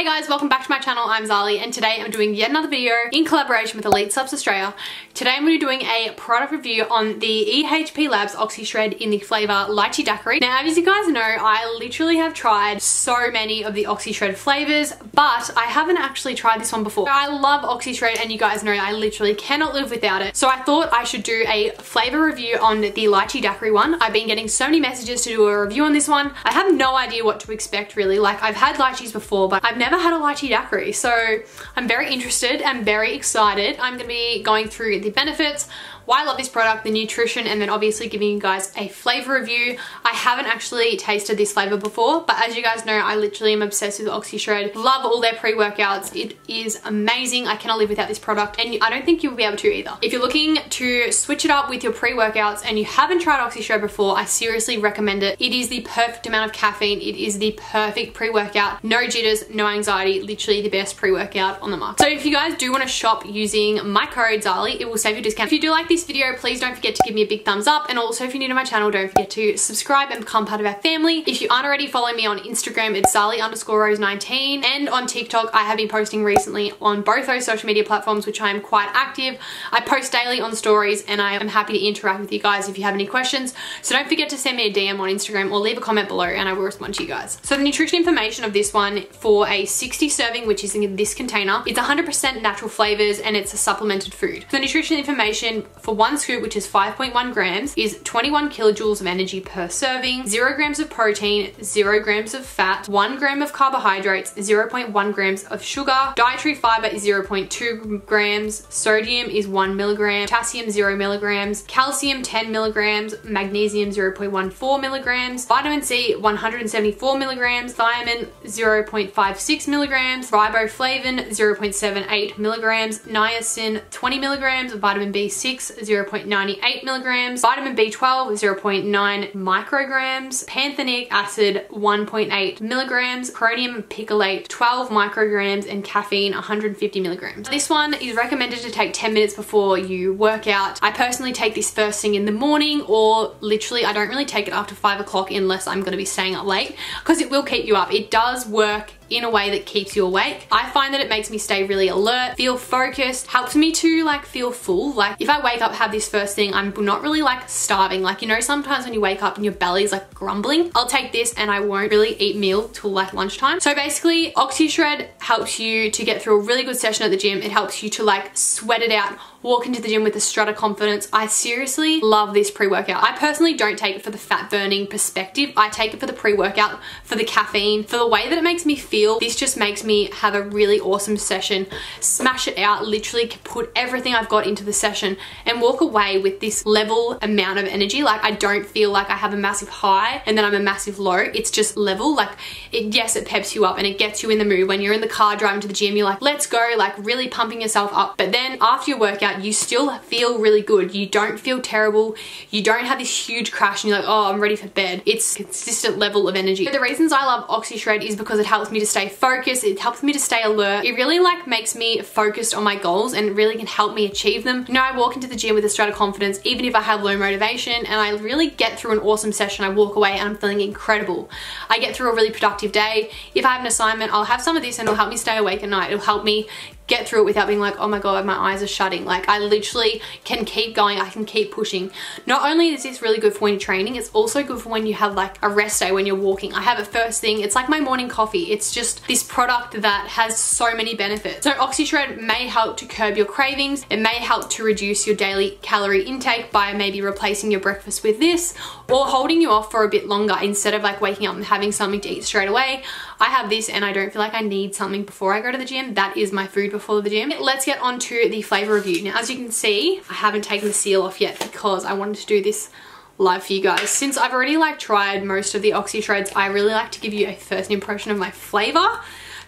Hey guys, welcome back to my channel. I'm Zali and today I'm doing yet another video in collaboration with Elite Supps Australia. Today I'm going to be doing a product review on the EHP Labs Oxy Shred in the flavour Lychee Daiquiri. Now as you guys know, I literally have tried so many of the Oxy Shred flavours, but I haven't actually tried this one before. I love Oxy Shred and you guys know I literally cannot live without it. So I thought I should do a flavour review on the Lychee Daiquiri one. I've been getting so many messages to do a review on this one. I have no idea what to expect really. Like I've had lychees before, but I've never had a lychee daiquiri. So I'm very interested and very excited. I'm gonna be going through the benefits, why I love this product, the nutrition, and then obviously giving you guys a flavor review. I haven't actually tasted this flavor before, but as you guys know, I literally am obsessed with OxyShred. Love all their pre-workouts. It is amazing. I cannot live without this product, and I don't think you'll be able to either. If you're looking to switch it up with your pre-workouts and you haven't tried OxyShred before, I seriously recommend it. It is the perfect amount of caffeine. It is the perfect pre-workout. No jitters, no anxiety, literally the best pre-workout on the market. So if you guys do want to shop using my code ZALI, it will save you discount. If you do like this this video, please don't forget to give me a big thumbs up. And also if you're new to my channel, don't forget to subscribe and become part of our family. If you aren't already following me on Instagram, it's Zali underscore Rose 19 and on TikTok, I have been posting recently on both those social media platforms, which I am quite active. I post daily on stories and I am happy to interact with you guys if you have any questions. So don't forget to send me a DM on Instagram or leave a comment below and I will respond to you guys. So the nutrition information of this one for a 60 serving, which is in this container, it's 100% natural flavors and it's a supplemented food. The nutrition information for one scoop, which is 5.1 grams, is 21 kilojoules of energy per serving, 0 grams of protein, 0 grams of fat, 1 gram of carbohydrates, 0.1 grams of sugar, dietary fiber is 0.2 grams, sodium is 1 milligram, potassium 0 milligrams, calcium 10 milligrams, magnesium 0.14 milligrams, vitamin C 174 milligrams, thiamine 0.56 milligrams, riboflavin 0.78 milligrams, niacin 20 milligrams, vitamin B6 0.98 milligrams, vitamin B12 0.9 micrograms, panthenic acid 1.8 milligrams, chromium picolinate 12 micrograms, and caffeine 150 milligrams. This one is recommended to take 10 minutes before you work out. I personally take this first thing in the morning or literally I don't really take it after 5 o'clock unless I'm going to be staying up late because it will keep you up. It does work in a way that keeps you awake. I find that it makes me stay really alert, feel focused, helps me to like feel full. Like if I wake up, have this first thing, I'm not really like starving. Like, you know, sometimes when you wake up and your belly's like grumbling, I'll take this and I won't really eat meal till like lunchtime. So basically OxyShred helps you to get through a really good session at the gym. It helps you to like sweat it out walk into the gym with a strut of confidence. I seriously love this pre-workout. I personally don't take it for the fat burning perspective. I take it for the pre-workout, for the caffeine, for the way that it makes me feel. This just makes me have a really awesome session, smash it out, literally put everything I've got into the session and walk away with this level amount of energy. Like I don't feel like I have a massive high and then I'm a massive low. It's just level. Like it, yes, it peps you up and it gets you in the mood. When you're in the car driving to the gym, you're like, let's go, like really pumping yourself up. But then after your workout, you still feel really good. You don't feel terrible. You don't have this huge crash and you're like, oh, I'm ready for bed. It's consistent level of energy. the reasons I love OxyShred is because it helps me to stay focused. It helps me to stay alert. It really like makes me focused on my goals and really can help me achieve them. You know, I walk into the gym with a strut of confidence, even if I have low motivation and I really get through an awesome session. I walk away and I'm feeling incredible. I get through a really productive day. If I have an assignment, I'll have some of this and it'll help me stay awake at night. It'll help me get through it without being like, oh my God, my eyes are shutting. Like I literally can keep going. I can keep pushing. Not only is this really good for when you're training, it's also good for when you have like a rest day when you're walking. I have it first thing. It's like my morning coffee. It's just this product that has so many benefits. So OxyShred may help to curb your cravings. It may help to reduce your daily calorie intake by maybe replacing your breakfast with this or holding you off for a bit longer instead of like waking up and having something to eat straight away. I have this and I don't feel like I need something before I go to the gym. That is my food before the gym. Let's get on to the flavor review. Now, as you can see, I haven't taken the seal off yet because I wanted to do this live for you guys. Since I've already like tried most of the Oxy Shreds, I really like to give you a first impression of my flavor.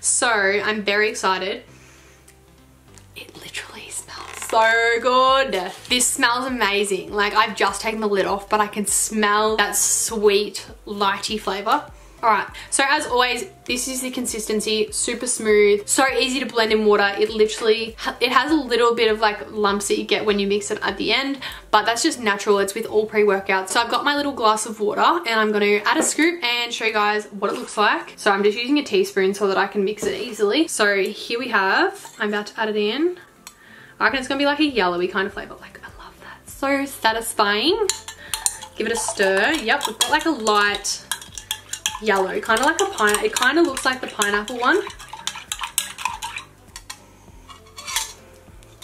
So I'm very excited. It literally smells so good. This smells amazing. Like I've just taken the lid off, but I can smell that sweet, lighty flavor. Alright, so as always, this is the consistency, super smooth, so easy to blend in water. It literally, it has a little bit of like lumps that you get when you mix it at the end, but that's just natural. It's with all pre-workouts. So I've got my little glass of water and I'm gonna add a scoop and show you guys what it looks like. So I'm just using a teaspoon so that I can mix it easily. So here we have, I'm about to add it in. I reckon it's gonna be like a yellowy kind of flavor. Like, I love that. So satisfying. Give it a stir. Yep, we've got like a light yellow, kind of like a pine. It kind of looks like the pineapple one.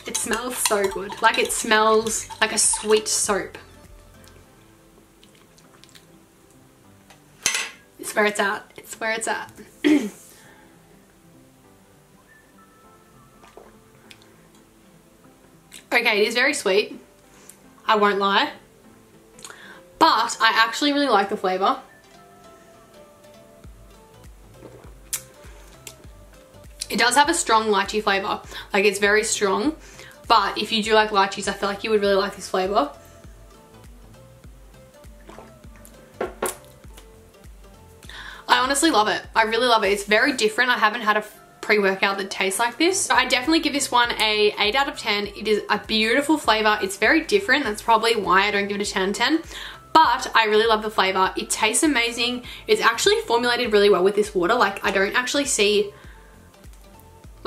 It smells so good. Like it smells like a sweet soap. It's where it's at. It's where it's at. okay, it is very sweet. I won't lie. But I actually really like the flavour. It does have a strong lychee flavour. Like it's very strong. But if you do like lychees, I feel like you would really like this flavour. I honestly love it. I really love it. It's very different. I haven't had a pre-workout that tastes like this. So I definitely give this one a 8 out of 10. It is a beautiful flavor. It's very different. That's probably why I don't give it a 10 10 but I really love the flavor. It tastes amazing. It's actually formulated really well with this water. Like I don't actually see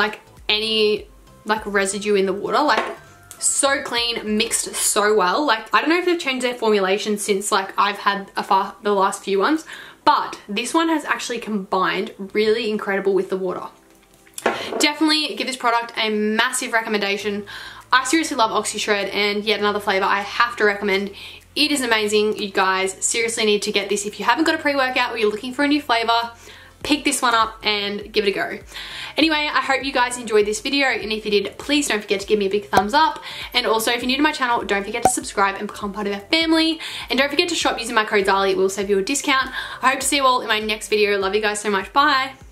like any like residue in the water. Like so clean, mixed so well. Like I don't know if they've changed their formulation since like I've had the last few ones, but this one has actually combined really incredible with the water. Definitely give this product a massive recommendation. I seriously love OxyShred and yet another flavor I have to recommend. It is amazing, you guys. Seriously need to get this if you haven't got a pre-workout or you're looking for a new flavor pick this one up and give it a go. Anyway, I hope you guys enjoyed this video and if you did, please don't forget to give me a big thumbs up. And also, if you're new to my channel, don't forget to subscribe and become part of our family. And don't forget to shop using my code ZALI, it will save you a discount. I hope to see you all in my next video. Love you guys so much. Bye!